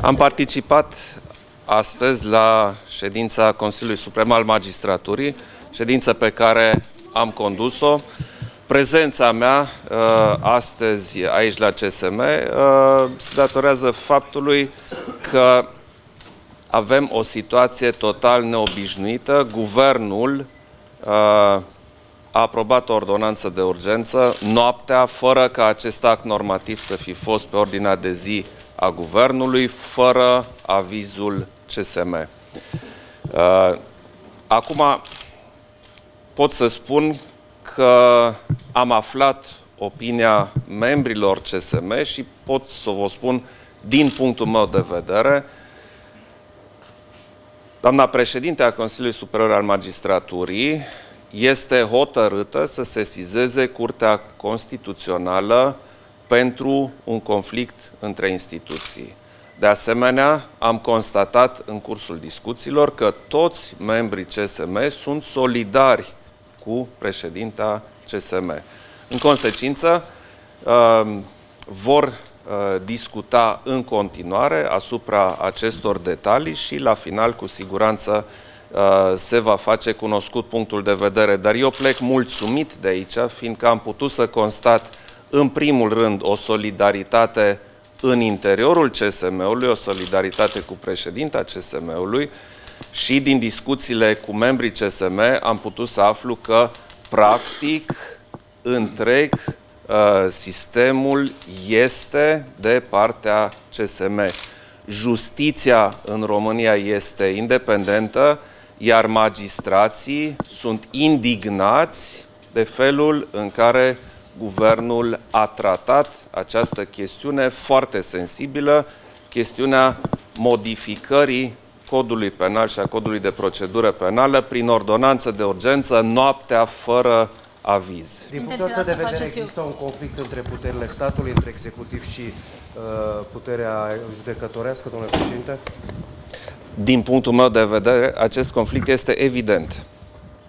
Am participat astăzi la ședința Consiliului Suprem al Magistraturii, ședință pe care am condus-o. Prezența mea uh, astăzi aici la CSM uh, se datorează faptului că avem o situație total neobișnuită. Guvernul uh, a aprobat o ordonanță de urgență noaptea, fără ca acest act normativ să fi fost pe ordinea de zi a Guvernului, fără avizul CSM. Acum pot să spun că am aflat opinia membrilor CSM și pot să vă spun din punctul meu de vedere, doamna președinte a Consiliului Superior al Magistraturii este hotărâtă să sesizeze Curtea Constituțională pentru un conflict între instituții. De asemenea, am constatat în cursul discuțiilor că toți membrii CSM sunt solidari cu președinta CSM. În consecință, um, vor uh, discuta în continuare asupra acestor detalii și la final, cu siguranță, uh, se va face cunoscut punctul de vedere. Dar eu plec mulțumit de aici, fiindcă am putut să constat, în primul rând, o solidaritate în interiorul CSM-ului, o solidaritate cu președinta CSM-ului și din discuțiile cu membrii CSM am putut să aflu că, practic, întreg uh, sistemul este de partea CSM. Justiția în România este independentă, iar magistrații sunt indignați de felul în care guvernul a tratat această chestiune foarte sensibilă, chestiunea modificării codului penal și a codului de procedură penală prin ordonanță de urgență noaptea fără aviz. Din punctul ăsta de vedere există un conflict între puterile statului, între executiv și uh, puterea judecătorească, domnule președinte? Din punctul meu de vedere, acest conflict este evident.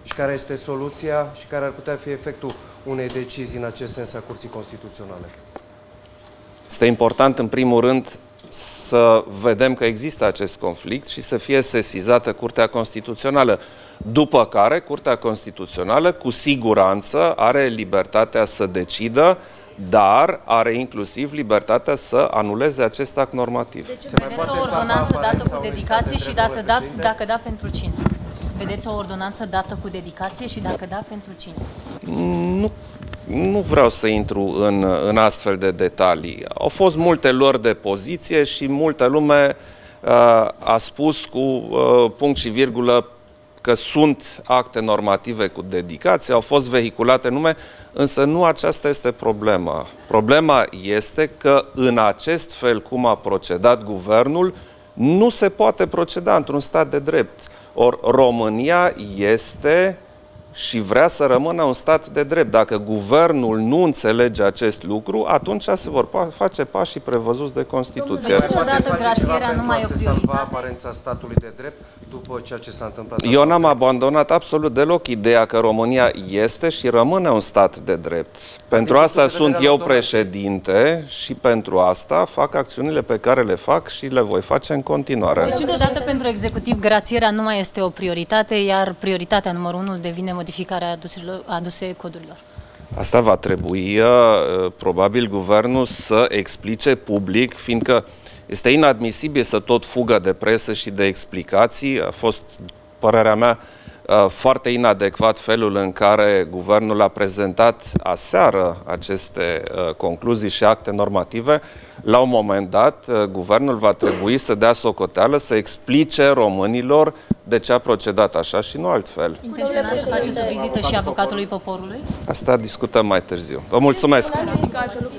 Și care este soluția și care ar putea fi efectul unei decizii în acest sens a Curții Constituționale? Este important, în primul rând, să vedem că există acest conflict și să fie sesizată Curtea Constituțională. După care, Curtea Constituțională, cu siguranță, are libertatea să decidă, dar are inclusiv libertatea să anuleze acest act normativ. Deci, vedeți o ordonanță dată cu dedicație și dată, da, dacă da, pentru cine? Vedeți o ordonanță dată cu dedicație și dacă da, pentru cine? Nu, nu vreau să intru în, în astfel de detalii. Au fost multe lor de poziție și multă lume uh, a spus cu uh, punct și virgulă că sunt acte normative cu dedicație, au fost vehiculate nume, însă nu aceasta este problema. Problema este că în acest fel cum a procedat guvernul, nu se poate proceda într-un stat de drept. Ori România este și vrea să rămână un stat de drept. Dacă guvernul nu înțelege acest lucru, atunci se vor face pașii prevăzuți de Constituție. Domnule, niciodată grațierea nu mai e o prioritate. aparența statului de drept după ceea ce s-a întâmplat? Eu n-am abandonat absolut deloc ideea că România este și rămâne un stat de drept. Pentru asta sunt eu președinte și pentru asta fac acțiunile pe care le fac și le voi face în continuare. Deci, deodată pentru executiv, grațierea nu mai este o prioritate, iar prioritatea numărul unu devine modificarea aduselor, aduse codurilor. Asta va trebui, uh, probabil, guvernul să explice public, fiindcă este inadmisibil să tot fugă de presă și de explicații. A fost, părerea mea, uh, foarte inadecvat felul în care guvernul a prezentat aseară aceste uh, concluzii și acte normative. La un moment dat, uh, guvernul va trebui să dea socoteală, să explice românilor de ce a procedat așa și nu altfel. Intenționați să faceți o vizită și avocatului poporului? Asta discutăm mai târziu. Vă mulțumesc!